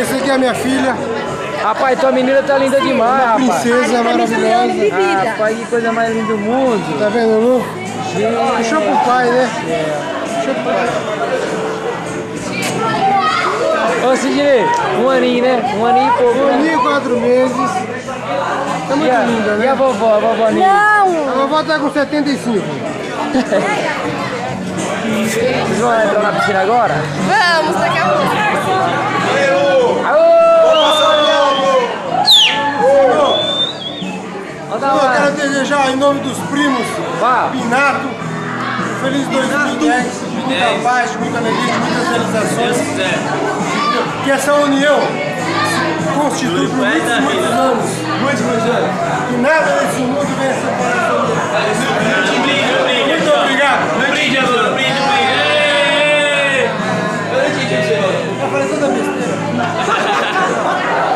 Essa aqui é a minha filha, Rapaz, tua menina tá linda demais, rapaz. princesa maravilhosa. Ah, rapaz, que coisa mais linda do mundo. Tá vendo, Lu? Puxou pro pai, né? Puxou pro pai. Ô, Sidney, um aninho, né? Um aninho e pouco. Um né? aninho e quatro meses. Tá E muito a, linda, e né? a vovó, a vovó Aninha? A vovó tá com 75. Vocês vão entrar na piscina agora? Vamos, daqui a pouco. Aô! Manda Eu quero desejar em nome dos primos Vá. Pinato, um feliz 2010, de muita paz, de muita alegria, de muitas realizações. Que essa união se constitui por muitos, muitos anos. Muitos, muitos anos. Que nada nesse mundo venha separar essa união. Muito obrigado. Brinde,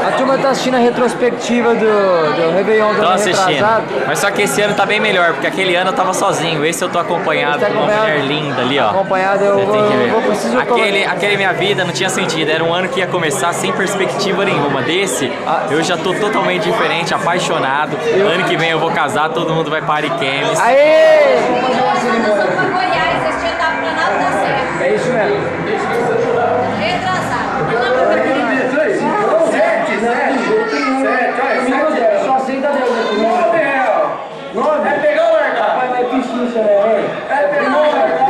A turma tá assistindo a retrospectiva do, do Réveillon do Tô ano assistindo. retrasado. Mas só que esse ano tá bem melhor, porque aquele ano eu tava sozinho. Esse eu tô acompanhado Tá uma mulher linda ali, ó. Acompanhado, eu vou, eu vou preciso Aquele, aquele Minha Vida não tinha sentido. Era um ano que ia começar sem perspectiva nenhuma. Desse, eu já tô totalmente diferente, apaixonado. Ano que vem eu vou casar, todo mundo vai para. Aê! Pra Goiás, eles tinham dado pra nada da Serra. É isso mesmo. Retrasado. Só aceita Deus. Nove. É pegar ou largar? Rapaz, vai piscina, né? É pegar ou largar?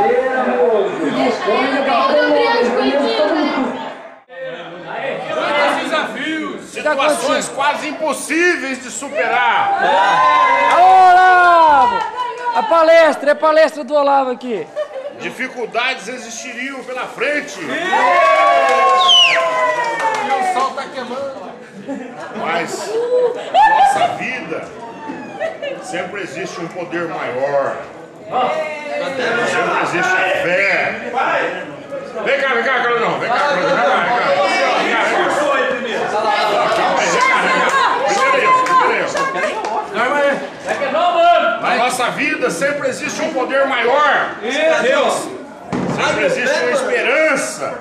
Desafios, situações quase impossíveis de superar. Alô, Olavo! A palestra, é a palestra do Olavo aqui. Dificuldades existiriam pela frente. E o sol tá queimando. Mas nossa vida sempre existe um poder maior. Sempre existe a fé. Vem cá, vem cá, Carolão. Vem cá, Carolão. Vem cá, vem cá. Vem cá, vem cá. Calma aí, vem cá, vem cá. Primeiro eu, primeiro eu. Na nossa vida sempre existe um poder maior. Deus. Sempre existe uma esperança.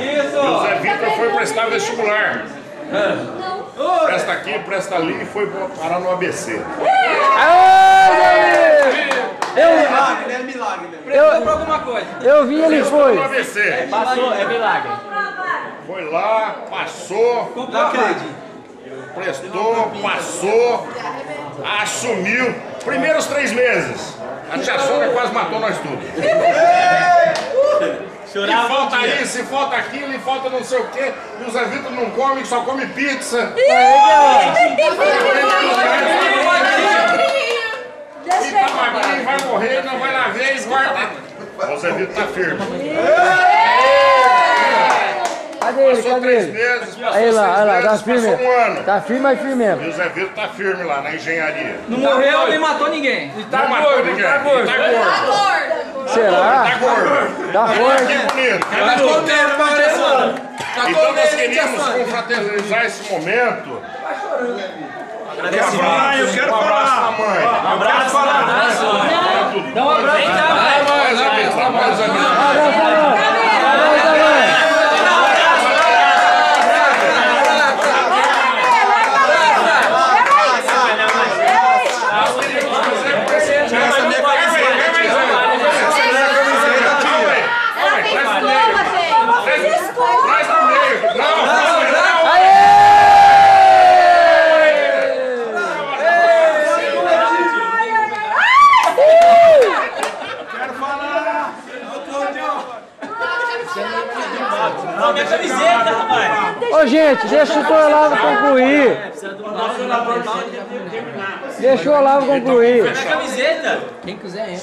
E o Zé Vitor foi prestar vestibular. Presta aqui, presta ali e foi parar no ABC. Eu, É milagre, né? eu, Pra alguma coisa. eu vi ele No foi. ABC. Passou, é milagre. Foi lá, passou, Não acredito. prestou, passou, assumiu. Primeiros três meses. A tia Sônia quase matou nós tudo. E falta isso, e falta aquilo, e falta não sei o quê. E o Zé Vitor não come, só come pizza. E tá magrinho, vai morrer, não vai lá ver, e guarda. O Zé Vitor tá firme. Cadê ele? Passou Cadê três ele? meses, passou Aí lá, seis olha lá, tá meses, firme passou um ano. Tá firme, mas firme mesmo. E o Zé Vitor tá firme lá na engenharia. Não morreu nem matou ninguém. não matou ninguém. Tá gordo. Tá gordo. Será? Tá gordo. Tá forte. que bonito. Tá contente. Tá Então nós queríamos confraternizar esse momento. Ah, eu quero Um abraço falar. pra mãe. Um abraço falar. Dá um abraço. Mais a vez, dá vez. Abraço, mãe. Abraço, mãe. Ela fez escova, gente. Fez escova. Traz pro meio. Não, não, não. Quero falar. Não, minha camiseta, rapaz. Ô, gente, deixa o Olavo concluir. Deixa o Olavo concluir. Minha camiseta.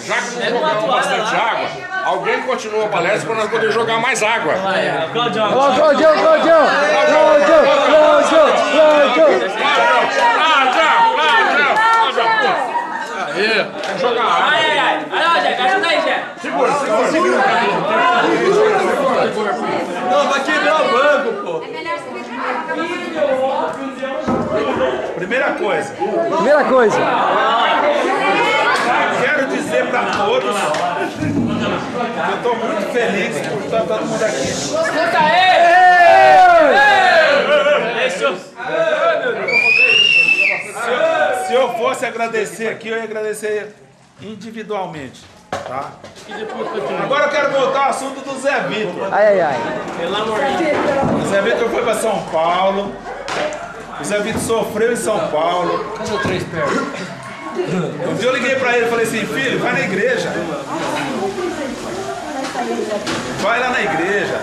Já que não jogamos bastante água, alguém continua a palestra para nós poder jogar mais água. Claudião. Ô, Claudião, Claudião. Claudião, Claudião, Claudião. Aí, tem que jogar água. Ai, ai, ai. Olha Jé. Ajuda aí, Jé. Segura, segura, segura. Não, vai quebrar o banco, pô. É melhor. Primeira coisa. Primeira coisa. dia pra todos. Eu tô muito feliz por estar todo mundo aqui. Escuta aí! Se eu fosse agradecer aqui, eu ia agradecer individualmente. Tá? Agora eu quero voltar ao assunto do Zé Vitor. Ai, ai, ai. O Zé Vitor foi para São Paulo. O Zé Vitor sofreu em São Paulo. Cadê o três pernas? Um dia eu liguei pra ele e falei assim, filho, vai na igreja. Vai lá na igreja.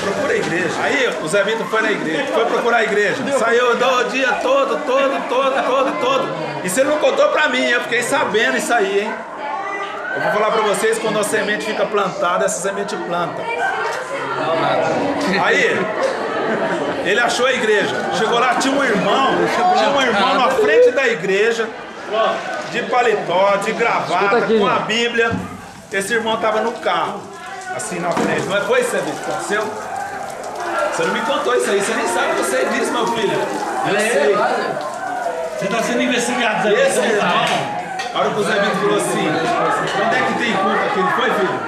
Procura a igreja. Aí o Zé Vitor foi na igreja, foi procurar a igreja. Saiu o dia todo, todo, todo, todo, todo. E você não contou pra mim, eu fiquei sabendo isso aí, hein? Eu vou falar pra vocês, quando a semente fica plantada, essa semente planta. Aí, ele achou a igreja. Chegou lá, tinha um irmão, tinha um irmão na frente da igreja, de paletó, de gravata, com a. Bíblia. Esse irmão tava no carro, assim na frente. Não é? Foi isso, Vitor? Aconteceu? Você não me contou isso aí, você nem sabe o que você disse, meu filho. Eu sei. Você tá sendo investigado. Esse irmão, a hora que o Zé Vitor falou assim, onde é que tem culto aqui? Não foi, filho?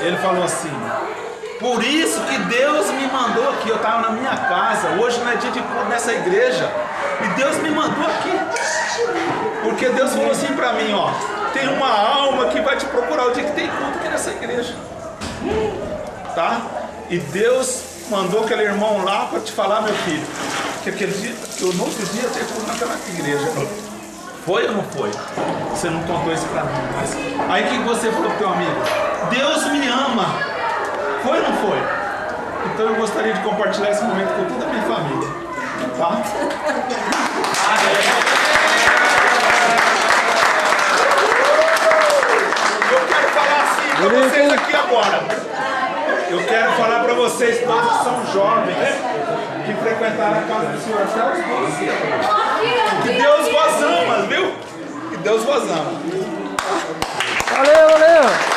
Ele falou assim, por isso que Deus me mandou aqui, eu estava na minha casa, hoje não é dia de culto nessa igreja, e Deus me mandou aqui. Porque Deus falou assim pra mim, ó, tem uma alma que vai te procurar o dia que tem culto aqui nessa igreja. Tá? E Deus mandou aquele irmão lá para te falar, meu filho, que aquele dia, que eu no outro dia tem culto naquela igreja. Foi ou não foi? Você não contou isso pra mim. Mas... Aí o que você falou pro teu amigo? Deus me ama. Foi ou não foi? Então eu gostaria de compartilhar esse momento com toda a minha família. Tá? Eu quero falar assim pra vocês aqui agora. Eu quero falar pra vocês todos que são jovens que frequentaram a casa do Senhor até os 12 anos. Que Deus vos ama, viu? Que Deus vos ama. Valeu, valeu.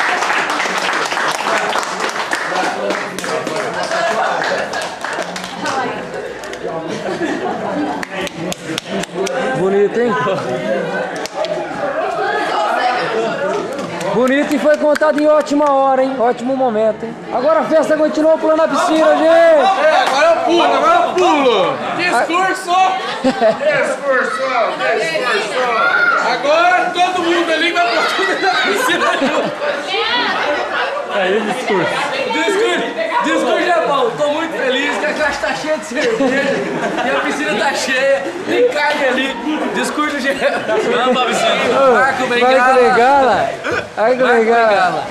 Bonito, hein? Bonito e foi contado em ótima hora, hein? Ótimo momento, hein? Agora a festa continua pulando na piscina, gente! Pulo, agora eu pulo. Discurso. Discurso, discurso. Agora todo mundo ali vai pra tudo na piscina Aí o discurso. Discurso, discurso, Japão. Tô muito feliz que a caixa tá cheia de cerveja e a piscina tá cheia. Tem carne ali. Discurso, Japão. Vamos pra piscina. Marco Bengala. Vai que Marco legal. Bengala.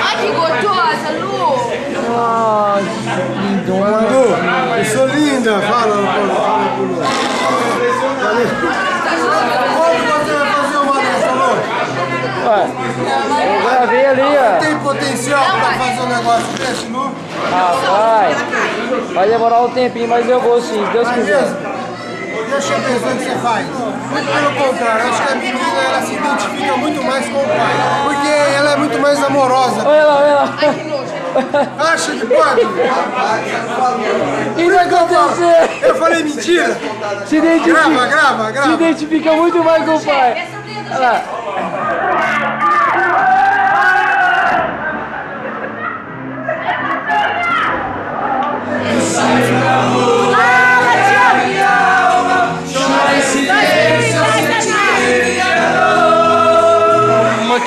Ai, que gostosa, Lu! Ai, lindona. Lu, eu sou linda, fala, fala, fala pro Lu. Valeu. Quando você vai fazer uma dessa, Lu? Ué, eu gravei ali, Tem potencial pra fazer um negócio desse, Lu? Rapaz, vai demorar um tempinho, mas eu vou sim, se Deus Vai quiser. Deixa eu pensar o que você faz. Muito pelo contrário, acho que a menina ela se identifica muito mais com o pai. Porque ela é muito mais amorosa. Olha lá, olha lá. Acha que pode? O que vai acontecer? Eu falei mentira? Se identifica, Grava, grava, se grava. identifica muito mais com o pai. Olha lá.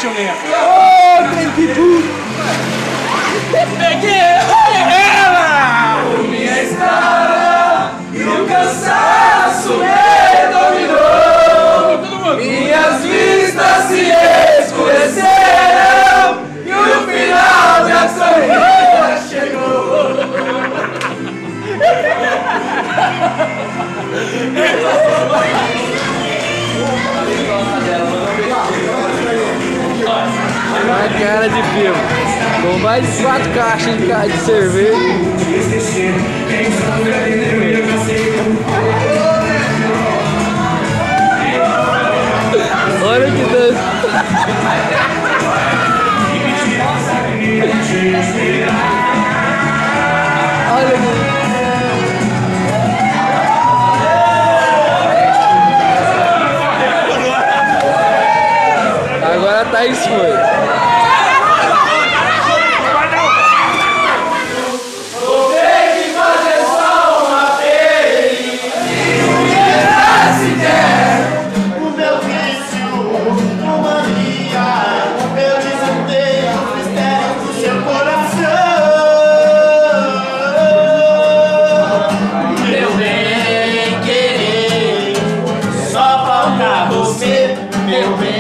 Oh, tem que tudo. Minhas mais de quatro caixas de, de cerveja. Olha que dança. Agora a Thaís foi. meu bem.